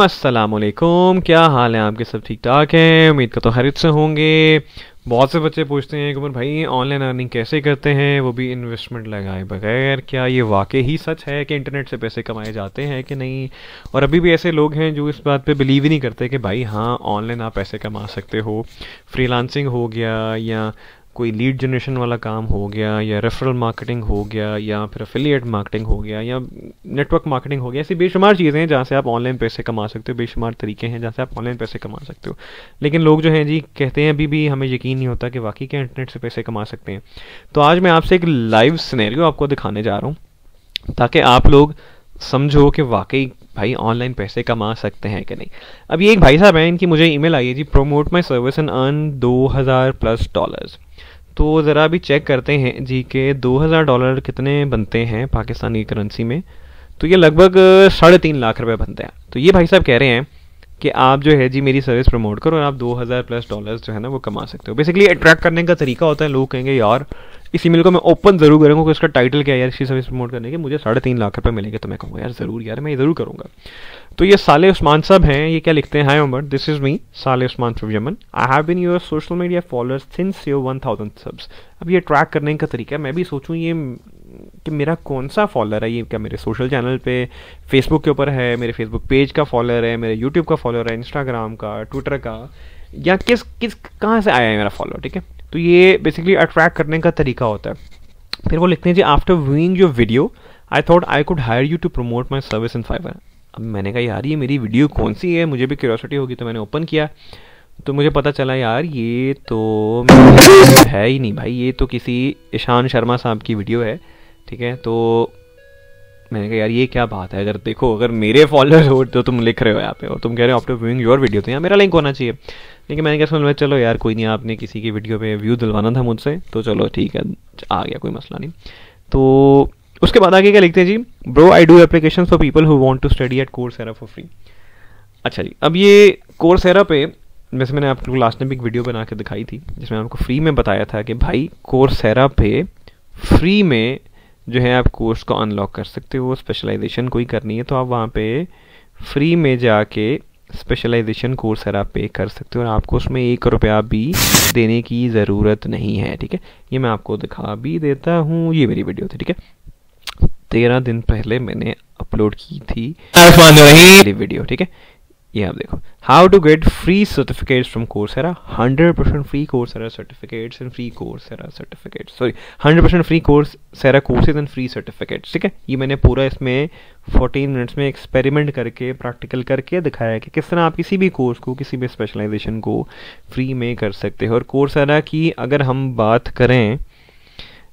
अस्सलाम वालेकुम क्या हाल है? आपके सब ठीक ठाक हैं? उम्मीद का तो खैरियत से होंगे। बहुत से बच्चे पूछते हैं कि भाई, ऑनलाइन अर्निंग कैसे करते हैं? वो भी इन्वेस्टमेंट लगाए बगैर। क्या ये वाकई ही सच है कि इंटरनेट से पैसे कमाए जाते हैं कि नहीं? और अभी भी ऐसे लोग हैं जो इस बात पे बिलीव ही नहीं करते कि, भाई हाँ ऑनलाइन आप पैसे कमा सकते हो। फ्रीलांसिंग हो गया या कोई लीड जनरेशन वाला काम हो गया या रेफरल मार्केटिंग हो गया या फिर अफिलिएट मार्केटिंग हो गया या नेटवर्क मार्केटिंग हो गया, ऐसी बेशुमार चीज़ें हैं जहाँ से आप ऑनलाइन पैसे कमा सकते हो, बेशुमार तरीके हैं जहाँ से आप ऑनलाइन पैसे कमा सकते हो। लेकिन लोग जो हैं जी, कहते हैं अभी भी हमें यकीन नहीं होता कि वाकई क्या इंटरनेट से पैसे कमा सकते हैं। तो आज मैं आपसे एक लाइव स्नैरियो आपको दिखाने जा रहा हूँ, ताकि आप लोग समझो कि वाकई भाई ऑनलाइन पैसे कमा सकते हैं कि नहीं। अब ये एक भाई साहब हैं, इनकी मुझे ईमेल आई है जी promote my service and earn दो हज़ार प्लस डॉलर्स तो ज़रा अभी चेक करते हैं जी के 2000 डॉलर कितने बनते हैं पाकिस्तानी करेंसी में? तो ये लगभग साढ़े तीन लाख रुपए बनते हैं। तो ये भाई साहब कह रहे हैं कि आप जो है जी मेरी सर्विस प्रमोट करो और आप 2000 प्लस डॉलर्स जो है ना वो कमा सकते हो। बेसिकली अट्रैक्ट करने का तरीका होता है, लोग कहेंगे, यार, इस ईमेल को मैं ओपन ज़रूर करूँगा कि उसका टाइटल क्या है यार, इसी सर्विस प्रमोट करने के? मुझे साढ़े तीन लाख रुपये मिलेंगे तो मैं कहूँगा, यार, ज़रूर यार, मैं ज़रूर करूँगा। तो ये साले उस्मान साहब हैं, ये क्या लिखते हैं? Hi Umar this is me Saleh Usman from Yemen I have been your social media followers since your one thousand subs अब ये ट्रैक करने का तरीका है। मैं भी सोचूं, ये कि मेरा कौन सा फॉलोअर है? ये क्या मेरे सोशल चैनल पे फेसबुक के ऊपर है? मेरे फेसबुक पेज का फॉलोअर है? मेरे यूट्यूब का फॉलोअर है? इंस्टाग्राम का? ट्विटर का? या किस किस, कहाँ से आया है मेरा फॉलोअर ठीक है? तो ये बेसिकली अट्रैक्ट करने का तरीका होता है। फिर वो लिखते हैं जी after viewing your video I thought I could hire you to promote my service in Fiverr अब मैंने कहा, यार, ये मेरी वीडियो कौन सी है? मुझे भी क्यूरोसिटी होगी तो मैंने ओपन किया. तो मुझे पता चला, यार, ये तो है ही नहीं भाई, ये तो किसी ईशान शर्मा साहब की वीडियो है, ठीक है? तो मैंने कहा, यार, ये क्या बात है? अगर देखो, अगर मेरे फॉलोअर हो तो तुम लिख रहे हो यहाँ पे और तुम कह रहे हो आफ्टर व्यूइंग योर वीडियो तो यहाँ मेरा लिंक होना चाहिए। लेकिन मैंने क्या समझ चलो यार, कोई नहीं, आपने किसी की वीडियो पे व्यू दिलवाना था मुझसे तो चलो, ठीक है, आ गया, कोई मसला नहीं। तो उसके बाद आगे क्या लिखते हैं जी? Bro I do application for people who want to study at Coursera for free अच्छा जी, अब ये कोर्स एरा पे, वैसे मैंने आपको लास्ट टाइम एक वीडियो बना के दिखाई थी, जिसमें आपको फ्री में बताया था कि भाई कोर्स एरा पे फ्री में जो है आप कोर्स को अनलॉक कर सकते हो स्पेशलाइजेशन कोई करनी है तो आप वहाँ पे फ्री में जाके स्पेशलाइजेशन कोर्स है आप पे कर सकते हो, और आपको उसमें एक रुपया भी देने की ज़रूरत नहीं है, ठीक है? ये मैं आपको दिखा भी देता हूँ, ये मेरी वीडियो थी, ठीक है? तेरह दिन पहले मैंने अपलोड की थी वीडियो ठीक है? ये आप देखो। How to get free certificates from Coursera hundred percent free Coursera certificates and free Coursera certificates sorry hundred percent free Coursera courses and free certificates ठीक है? ये मैंने पूरा इसमें फोर्टीन मिनट्स में एक्सपेरिमेंट करके प्रैक्टिकल करके दिखाया है कि किस तरह आप किसी भी कोर्स को किसी भी स्पेशलाइजेशन को फ्री में कर सकते हो। और कोर्सेरा की अगर हम बात करें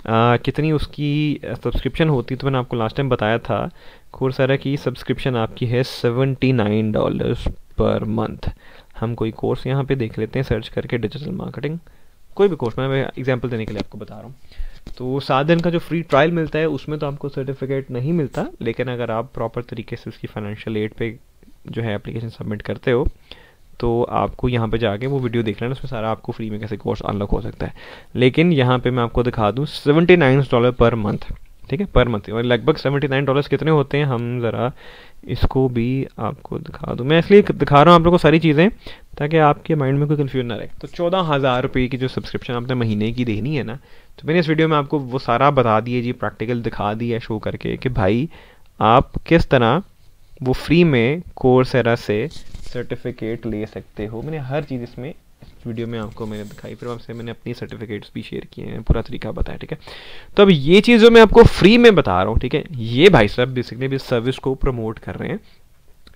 आ, कितनी उसकी सब्सक्रिप्शन होती तो मैंने आपको लास्ट टाइम बताया था। कोर्सेरा की सब्सक्रिप्शन आपकी है seventy nine dollars per month हम कोई कोर्स यहाँ पे देख लेते हैं सर्च करके डिजिटल मार्केटिंग कोई भी कोर्स मैं एग्जांपल देने के लिए आपको बता रहा हूँ। तो सात दिन का जो फ्री ट्रायल मिलता है उसमें तो आपको सर्टिफिकेट नहीं मिलता लेकिन अगर आप प्रॉपर तरीके से उसकी फाइनेंशियल एड पे जो है एप्लीकेशन सबमिट करते हो तो आपको यहाँ पे जाके वो वीडियो देख लेना उसमें सारा आपको फ्री में कैसे कोर्स अनलॉक हो सकता है। लेकिन यहाँ पे मैं आपको दिखा दूँ seventy nine dollar per month ठीक है पर मंथ और लगभग सेवेंटी नाइन डॉलर्स कितने होते हैं, हम ज़रा इसको भी आपको दिखा दूँ। मैं इसलिए दिखा रहा हूँ आप लोग को सारी चीज़ें, ताकि आपके माइंड में कोई कन्फ्यूज़न ना रहे। तो चौदह हज़ार रुपये की जो सब्सक्रिप्शन आपने महीने की देनी है ना तो मैंने इस वीडियो में आपको वो सारा बता दिए जी प्रैक्टिकल दिखा दिया शो करके कि भाई आप किस तरह वो फ्री में कोर्स एरा से सर्टिफिकेट ले सकते हो। मैंने हर चीज़ इसमें, इस वीडियो में आपको मैंने दिखाई। फिर आपसे मैंने अपनी सर्टिफिकेट्स भी शेयर किए हैं, पूरा तरीका बताया, ठीक है? तो अब ये चीज़ जो मैं आपको फ्री में बता रहा हूँ, ठीक है? ये भाई साहब बेसिकली भी सर्विस को प्रमोट कर रहे हैं।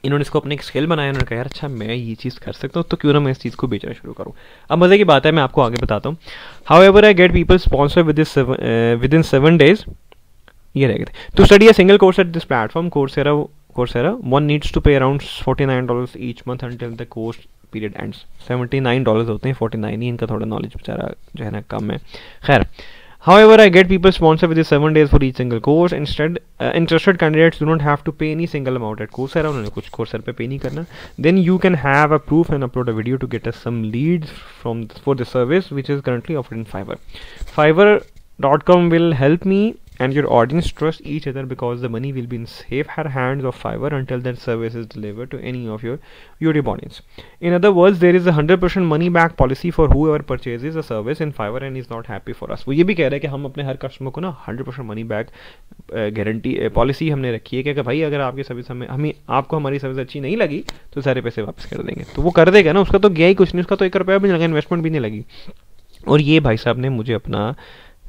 इन्होंने इसको अपने एक स्किल बनाया उन्होंने कहा, यार अच्छा मैं ये चीज़ कर सकता हूँ तो क्यों ना मैं इस चीज़ को बेचना शुरू करूँ? अब मज़े की बात है, मैं आपको आगे बताता हूँ। However I get people sponsor with within seven days ये रह गए थे। To study a single course at this platform course Coursera, one needs to pay around $49 each month until the course period ends. 79 dollars होते हैं 49 ही इनका थोड़ा knowledge बेचारा जो है ना कम है खैर However, I get people sponsored with the seven days for each single course. Instead, uh, interested candidates do not have to pay any single amount at Coursera. उन्होंने कुछ Coursera पे pay नहीं करना. Then you can have a proof and upload a video to get us some leads from for the service which is currently offered in Fiverr. Fiverr.com will help me and your audience trust each other because the money will be in safe hands of Fiverr until that service is delivered to any of your YouTube audience. In other words, there is a 100% money back policy for whoever purchases a service in Fiverr and is not happy for us. वो ये भी कह रहे हैं कि हम अपने हर customer को ना 100% मनी बैक गारंटी पॉलिसी हमने रखी है कि भाई अगर आपकी सर्विस हमें हमें आपको हमारी सर्विस अच्छी नहीं लगी तो सारे पैसे वापस कर देंगे तो वो कर देगा ना उसका तो गया ही कुछ नहीं उसका तो एक रुपया भी नहीं लगा इन्वेस्टमेंट भी नहीं लगी और ये भाई साहब ने मुझे अपना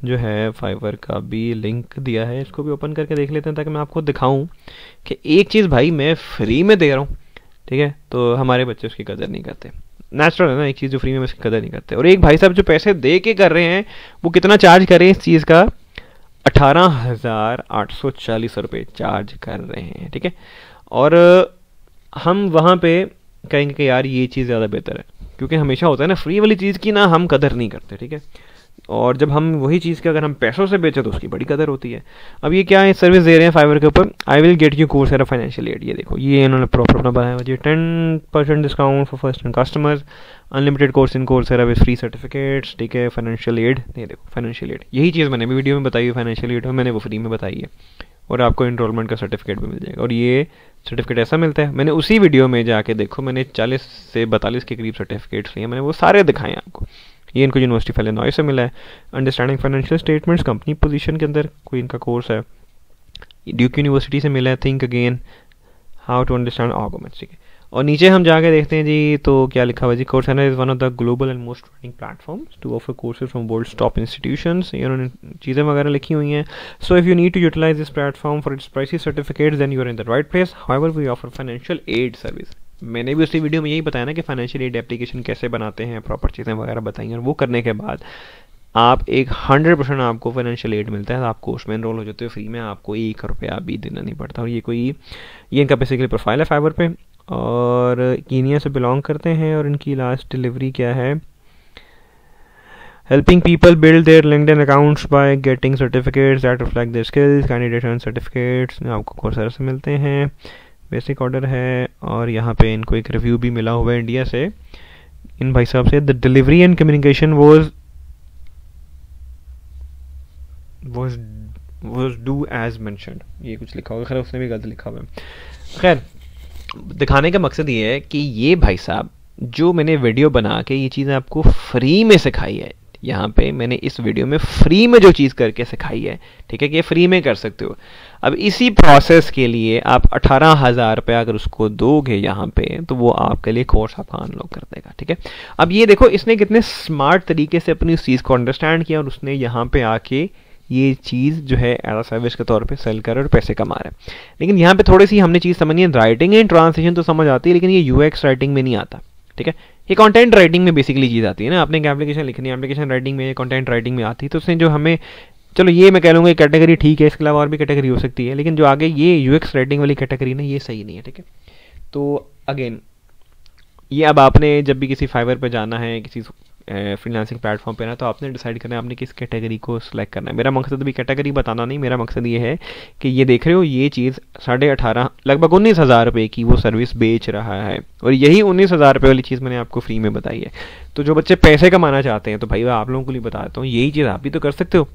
जो है फाइवर का भी लिंक दिया है, इसको भी ओपन करके देख लेते हैं ताकि मैं आपको दिखाऊँ कि एक चीज़ भाई मैं फ्री में दे रहा हूँ, ठीक है? तो हमारे बच्चे उसकी कदर नहीं करते। नेचुरल है ना, एक चीज़ जो फ्री में उसकी कदर नहीं करते। और एक भाई साहब जो पैसे दे के कर रहे हैं, वो कितना चार्ज कर इस चीज़ का? अठारह हज़ार आठ सौ चालीस चार्ज कर रहे हैं, ठीक है? और हम वहाँ पे कहेंगे कि यार ये चीज़ ज़्यादा बेहतर है, क्योंकि हमेशा होता है ना फ्री वाली चीज़ की ना हम कदर नहीं करते, ठीक है? और जब हम वही चीज़ की अगर हम पैसों से बेचें तो उसकी बड़ी कदर होती है। अब ये क्या है सर्विस दे रहे हैं फाइवर के ऊपर। I will get you Coursera financial aid ये देखो, ये इन्होंने प्रॉपर अपना बनाया हुआ। जी ten percent discount for first time customers unlimited course in Coursera with free certificates ठीक है फाइनेंशियल एड ये देखो फाइनेंशियल एड यही चीज़ मैंने भी वीडियो में बताई हुई फाइनेंशियल एड में मैंने वो फ्री में बताई है। और आपको इनरोलमेंट का सर्टिफिकेट भी मिल जाएगा। और ये सर्टिफिकेट ऐसा मिलता है, मैंने उसी वीडियो में जाके देखो, मैंने 40 से बतालीस के करीब सर्टिफिकेट्स लिए मैंने वो सारे दिखाए आपको। ये इनको यूनिवर्सिटी फैले नॉय से मिला है। Understanding financial statements company position के अंदर कोई इनका कोर्स है। ड्यूक यूनिवर्सिटी से मिला है think again how to understand arguments ठीक है और नीचे हम जाके देखते हैं जी तो क्या लिखा हुआ जी? Coursera is one of the global and most training platforms to offer courses from world top institutions इन्होंने चीज़ें वगैरह लिखी हुई हैं। So if you need to utilize this platform for its pricey certificates then you are in the right place however we offer financial aid service मैंने भी उसी video में यही बताया ना कि फाइनेंशियल एड एप्लीकेशन कैसे बनाते हैं प्रॉपर चीज़ें वगैरह बताई और वो करने के बाद आप एक हंड्रेड परसेंट आपको फाइनेंशियल एड मिलता है आप कोर्स में एनरोल हो जाते हो फ्री में, आपको एक रुपया भी देना नहीं पड़ता और ये कोई, ये इनका बेसिकली प्रोफ़ाइल है फाइबर पे और कीनिया से बिलोंग करते हैं और इनकी लास्ट डिलीवरी क्या है? Helping people build their LinkedIn accounts by getting certificates that reflect their skills, candidate earn certificates, आपको कोर्सर से मिलते हैं। बेसिक ऑर्डर है और यहाँ पे इनको एक रिव्यू भी मिला हुआ है इंडिया से। इन भाई साहब से the delivery and communication was was was do as mentioned ये कुछ लिखा हुआ खैर उसने भी गलत लिखा हुआ है। खैर, दिखाने का मकसद ये है कि ये भाई साहब, जो मैंने वीडियो बना के ये चीज़ आपको फ्री में सिखाई है यहाँ पे मैंने इस वीडियो में फ्री में जो चीज़ करके सिखाई है, ठीक है कि ये फ्री में कर सकते हो। अब इसी प्रोसेस के लिए आप अठारह हज़ार रुपये अगर उसको दोगे यहाँ पे तो वो आपके लिए कोर्स आपका अनलॉक कर देगा, ठीक है? अब ये देखो, इसने कितने स्मार्ट तरीके से अपनी उस चीज़ को अंडरस्टैंड किया और उसने यहाँ पे आके ये चीज़ जो है एज सर्विस के तौर पे सेल कर और पैसे कमा रहे लेकिन यहाँ पे थोड़ी सी हमने चीज़ समझनी है। राइटिंग एंड ट्रांसलेशन तो समझ आती है, लेकिन ये यूएक्स राइटिंग में नहीं आता, ठीक है? ये कंटेंट राइटिंग में बेसिकली चीज़ आती है ना। आपने एक एप्लीकेशन लिखनी है एप्लीकेशन राइटिंग में कंटेंट राइटिंग में आती है तो उसने जो हमें चलो ये मैं कह लूँगा कैटेगरी ठीक है, इसके अलावा और भी कैटेगरी हो सकती है, लेकिन जो आगे ये यूएक्स राइटिंग वाली कैटेगरी ना, ये सही नहीं है, ठीक है? तो अगेन ये अब आपने जब भी किसी फाइवर पर जाना है, किसी फ्रीलांसिंग प्लेटफॉर्म पे ना तो आपने डिसाइड करना है, आपने किस कैटेगरी को सिलेक्ट करना है। मेरा मकसद भी कैटेगरी बताना नहीं, मेरा मकसद ये है कि ये देख रहे हो, ये चीज़ साढ़े अठारह, लगभग उन्नीस हज़ार रुपये की वो सर्विस बेच रहा है। और यही उन्नीस हज़ार रुपये वाली चीज़ मैंने आपको फ्री में बताई है। तो जो बच्चे पैसे कमाना चाहते हैं तो भाई आप लोगों को लिए बताता हूँ, यही चीज़ आप भी तो कर सकते हो।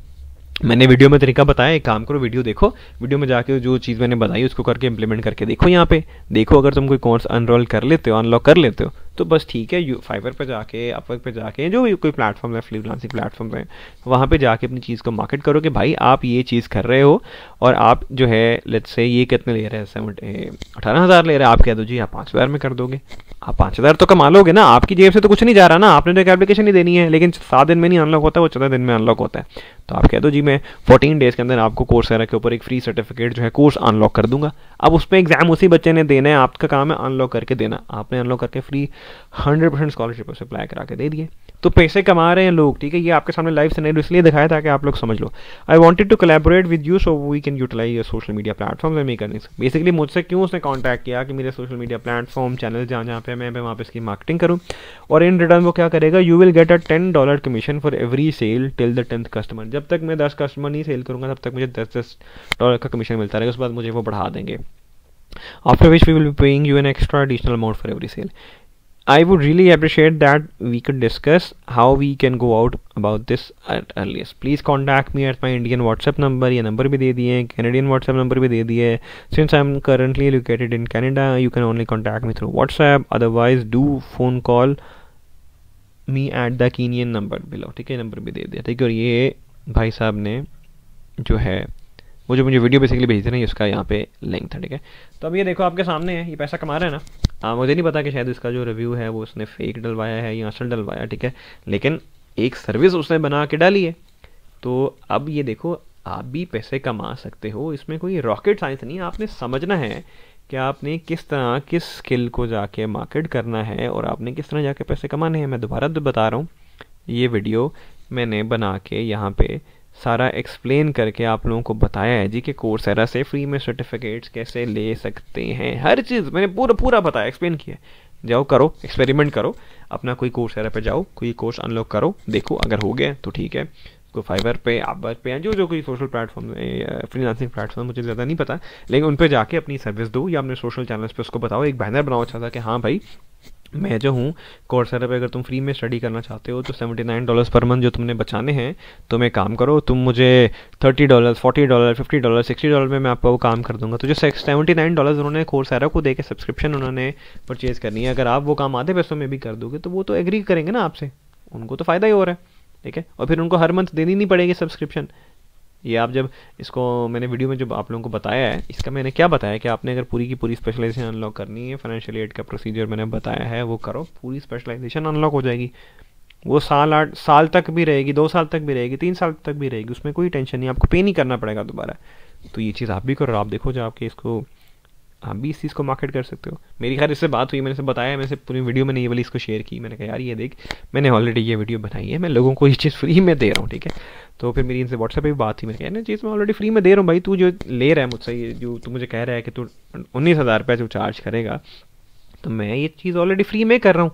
मैंने वीडियो में तरीका बताया, एक काम करो, वीडियो देखो। वीडियो में जाके जो चीज़ मैंने बताई, उसको करके इंप्लीमेंट करके देखो यहाँ पे। देखो, अगर तुम कोई कोर्स अनरोल कर लेते हो अनलॉक कर लेते हो तो बस ठीक है, यू फाइवर पे जाके अपवर्क पे जाके, जो भी कोई प्लेटफॉर्म है फ्रीलांसिंग प्लेटफॉर्म है, वहाँ पे जाके अपनी चीज़ को मार्केट करो कि भाई, आप ये चीज़ कर रहे हो और आप जो है लेट्स से ये कितने ले रहे हैं? अठारह हज़ार ले रहे हैं, आप कह दो, जी, आप पाँच हज़ार में कर दोगे। आप पाँच हज़ार तो कमा लोगे ना, आपकी जेब से तो कुछ नहीं जा रहा ना, आपने तो एक एप्लीकेशन ही देनी है, लेकिन सात दिन में नहीं अनलॉक होता है वो चौदह दिन में अनलॉक होता है। तो आप कह दो, जी, मैं फोर्टीन डेज़ के अंदर आपको कोर्स के ऊपर एक फ्री सर्टिफिकेट जो है कोर्स अनलॉक कर दूँगा। अब उस पर एग्ज़ाम उसी बच्चे ने देना है, आपका काम है अनलॉक करके देना। आपने अनलॉक करके फ्री हंड्रेड परसेंट स्कॉलरशिप उसे अप्लाई करा के दे दिए। तो पैसे कमा रहे हैं लोग, ठीक है? ये आपके सामने लाइव सिनेरियो इसलिए दिखाया ताकि आप लोग समझ लो। I wanted to collaborate with you so we can utilize social media platform earnings basically मुझसे क्यों उसने कॉन्टैक्ट किया कि मेरे सोशल मीडिया प्लेटफॉर्म चैनल जहाँ जहाँ पे मैं वहाँ पे इसकी मार्केटिंग करूँ। और इन रिटर्न वो क्या करेगा? You will get a ten dollar commission for every sale till the tenth customer जब तक मैं दस कस्टमर नहीं सेल करूँगा, तब तक मुझे दस दस डॉलर का कमीशन मिलता रहेगा। उसके बाद मुझे वो बढ़ा देंगे। After which we will be paying you an extra additional amount for every sale I would really appreciate that we could discuss how we can go out about this at earliest. Please contact me at my Indian WhatsApp number. ये number भी दे दिए Canadian WhatsApp number भी दे दिए Since I'm currently located in Canada, you can only contact me through WhatsApp. Otherwise, do phone call me at the Kenyan number below. ठीक है number भी दे दिया ठीक है और ये भाई साहब ने जो है वो जो मुझे वीडियो बेसिकली भेजते ना उसका यहाँ पे लिंक था ठीक है? तो अब ये देखो आपके सामने है ये पैसा कमा रहे है ना? आ, मुझे नहीं पता कि शायद इसका जो रिव्यू है वो उसने फेक डलवाया है या असल डलवाया ठीक है? लेकिन एक सर्विस उसने बना के डाली है। तो अब ये देखो आप भी पैसे कमा सकते हो इसमें कोई रॉकेट साइंस नहीं आपने समझना है कि आपने किस तरह किस स्किल को जाके मार्केट करना है और आपने किस तरह जाके पैसे कमाने हैं। मैं दोबारा तो बता रहा हूँ ये वीडियो मैंने बना के यहाँ पे सारा एक्सप्लेन करके आप लोगों को बताया है जी कि कोर्स एरा से फ्री में सर्टिफिकेट्स कैसे ले सकते हैं। हर चीज़ मैंने पूरा पूरा बताया एक्सप्लेन किया जाओ करो एक्सपेरिमेंट करो, अपना कोई कोर्स एरा पे जाओ, कोई कोर्स अनलॉक करो, देखो, अगर हो गया तो ठीक है। को फाइवर पे आबर पे, या जो जो कोई सोशल प्लेटफॉर्म फ्रीलांसिंग प्लेटफॉर्म मुझे ज़्यादा नहीं पता। लेकिन उन पर जाके अपनी सर्विस दो, या अपने सोशल चैनल्स पे उसको बताओ। एक बैनर बनाओ अच्छा था कि हाँ भाई मैं जो हूँ कोर्सरा पे अगर तुम फ्री में स्टडी करना चाहते हो तो seventy nine dollars per month जो तुमने बचाने हैं तो मैं काम करो। तुम मुझे thirty dollar forty dollar fifty dollar sixty dollar में मैं आपको वो काम कर दूँगा। तो जो सेवेंटी नाइन डॉलर्स उन्होंने कोर्सरा को दे के सब्सक्रिप्शन उन्होंने परचेज़ करनी है, अगर आप वो काम आधे पैसों में भी कर दोगे तो वो तो एग्री करेंगे ना आपसे। उनको तो फ़ायदा ही हो रहा है, ठीक है? और फिर उनको हर मंथ देनी नहीं पड़ेगी सब्सक्रिप्शन ये आप जब इसको मैंने वीडियो में जब आप लोगों को बताया है, इसका मैंने क्या बताया कि आपने अगर पूरी की पूरी स्पेशलाइजेशन अनलॉक करनी है फाइनेंशियल एड का प्रोसीजर मैंने बताया है, वो करो, पूरी स्पेशलाइजेशन अनलॉक हो जाएगी। वो साल आठ, साल तक भी रहेगी, दो साल तक भी रहेगी, तीन साल तक भी रहेगी, उसमें कोई टेंशन नहीं, आपको पे नहीं करना पड़ेगा दोबारा। तो ये चीज़ आप भी करो, आप देखो जो आपके इसको आप भी इस चीज़ को मार्केट कर सकते हो। मेरी खैर इससे बात हुई, मैंने से बताया, मैंने पूरी वीडियो में ये वाली इसको शेयर की। मैंने कहा, यार, ये देख, मैंने ऑलरेडी ये वीडियो बनाई है, मैं लोगों को ये चीज़ फ्री में दे रहा हूँ, ठीक है? तो फिर मेरी इनसे व्हाट्सएप पे भी बात थी मैंने कहा ना चीज़ मैं ऑलरेडी फ्री में दे रहा हूँ भाई, तू जो ले रहा है मुझसे, ये जो तू मुझे कह रहा है कि तू उन्नीस हज़ार रुपये जो चार्ज करेगा तो मैं ये चीज़ ऑलरेडी फ्री में कर रहा हूँ,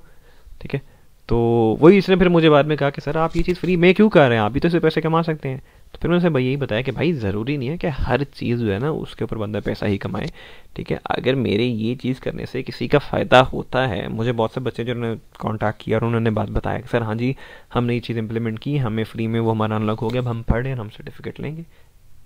ठीक है? तो वही इसने फिर मुझे बाद में कहा कि, सर, आप ये चीज़ फ्री में क्यों कर रहे हैं? आप भी तो इसे पैसे कमा सकते हैं। तो फिर मैंने भाई यही बताया कि भाई ज़रूरी नहीं है कि हर चीज़ जो है ना उसके ऊपर बंदा पैसा ही कमाए, ठीक है? अगर मेरे ये चीज़ करने से किसी का फ़ायदा होता है, मुझे बहुत से बच्चे जो उन्होंने कॉन्टैक्ट किया और उन्होंने बात बताया कि, सर हाँ जी, हमने ये चीज़ इंप्लीमेंट की, हमें फ्री में वो हमारा अनलॉक हो गया, अब हम पढ़ रहे हम सर्टिफिकेट लेंगे।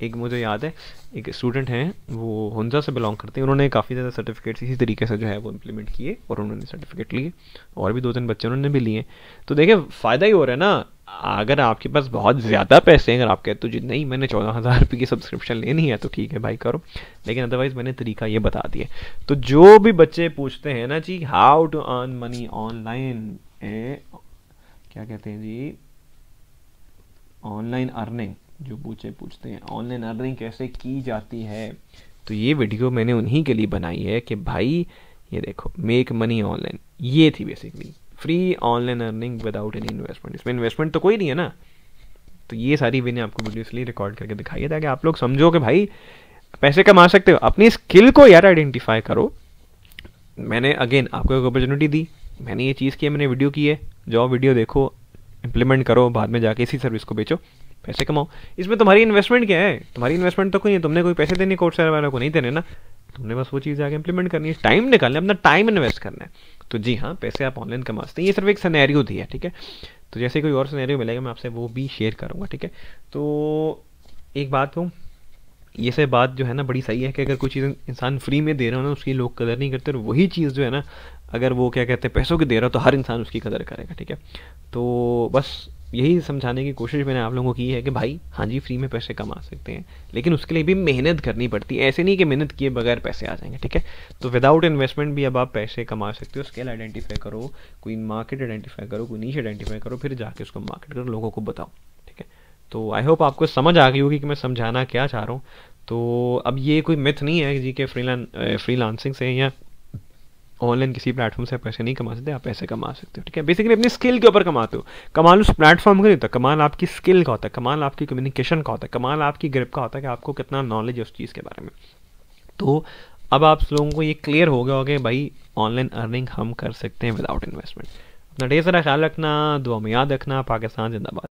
एक मुझे याद है, एक स्टूडेंट हैं, वो हंजा से बिलोंग करते हैं, उन्होंने काफ़ी ज़्यादा सर्टिफिकेट्स इसी तरीके से जो है वो इम्प्लीमेंट किए और उन्होंने सर्टिफिकेट लिए और भी दो तीन बच्चे उन्होंने भी लिए। तो देखिए, फ़ायदा ही हो रहा है ना अगर आपके पास बहुत ज़्यादा पैसे हैं अगर आप कहते हो जी, नहीं, मैंने चौदह हज़ार रुपये की सब्सक्रिप्शन लेनी है तो ठीक है, भाई करो। लेकिन अदरवाइज़ मैंने तरीका ये बता दिया तो जो भी बच्चे पूछते हैं ना जी how to earn money online क्या कहते हैं जी? ऑनलाइन अर्निंग जो पूछे पूछते हैं ऑनलाइन अर्निंग कैसे की जाती है? तो ये वीडियो मैंने उन्हीं के लिए बनाई है कि भाई, ये देखो मेक मनी ऑनलाइन ये थी basically free online earning without any investment इसमें इन्वेस्टमेंट तो कोई नहीं है ना। तो ये सारी मैंने आपको वीडियो इसलिए रिकॉर्ड करके दिखाई है ताकि आप लोग समझो कि भाई, पैसे कमा सकते हो। अपनी स्किल को यार आइडेंटिफाई करो। मैंने अगेन आपको एक अपॉर्चुनिटी दी। मैंने ये चीज़ की मैंने वीडियो की है। जाओ वीडियो देखो इम्प्लीमेंट करो, बाद में जाके इसी सर्विस को बेचो। पैसे कमाओ। इसमें तुम्हारी इन्वेस्टमेंट क्या है? तुम्हारी इन्वेस्टमेंट तो कोई नहीं तुमने कोई पैसे देने कोर्स वालों को नहीं देने ना। तुमने बस वो चीज़ आगे इंप्लीमेंट करनी है। टाइम निकालना अपना टाइम इन्वेस्ट करना है। तो जी हाँ पैसे आप ऑनलाइन कमा सकते हैं। ये सिर्फ़ एक सनेरियो दी है ठीक है? तो जैसे कोई और सनेरियो मिलेगा, मैं आपसे वो भी शेयर करूँगा, ठीक है? तो एक बात कहूँ ये सब बात जो है ना, बड़ी सही है कि अगर कोई चीज़ इंसान फ्री में दे रहा हो ना, उसकी लोग कदर नहीं करते और वही चीज़ जो है ना, अगर वो क्या कहते हैं, पैसों की दे रहा हो तो हर इंसान उसकी कदर करेगा, ठीक है? तो बस यही समझाने की कोशिश मैंने आप लोगों को की है कि भाई हाँ जी फ्री में पैसे कमा सकते हैं, लेकिन उसके लिए भी मेहनत करनी पड़ती है। ऐसे नहीं कि मेहनत किए बगैर पैसे आ जाएँगे, ठीक है? तो विदाउट इन्वेस्टमेंट भी अब आप पैसे कमा सकते हो स्केल आइडेंटिफाई करो कोई मार्केट आइडेंटिफाई करो कोई नीच आइडेंटिफाई करो, फिर जाके उसको मार्केट करो, लोगों को बताओ, ठीक है? तो आई होप आपको समझ आ गई होगी कि मैं समझाना क्या चाह रहा हूँ। तो अब ये कोई मिथ नहीं है जी के फ्री लांसिंग से या ऑनलाइन किसी प्लेटफॉर्म से पैसे नहीं कमा सकते, आप पैसे कमा सकते हो, ठीक है? बेसिकली अपनी स्किल के ऊपर कमाते हो। कमाल उस प्लेटफॉर्म का नहीं होता, कमाल आपकी स्किल का होता है, कमाल आपकी कम्युनिकेशन का होता है, कमाल आपकी ग्रिप का होता है कि आपको कितना नॉलेज है उस चीज़ के बारे में। तो अब आप लोगों को ये क्लियर हो गया होगा भाई ऑनलाइन अर्निंग हम कर सकते हैं विदाउट इन्वेस्टमेंट अपना ढेर सारा ख्याल रखना, दुआ में याद रखना, पाकिस्तान जिंदाबाद।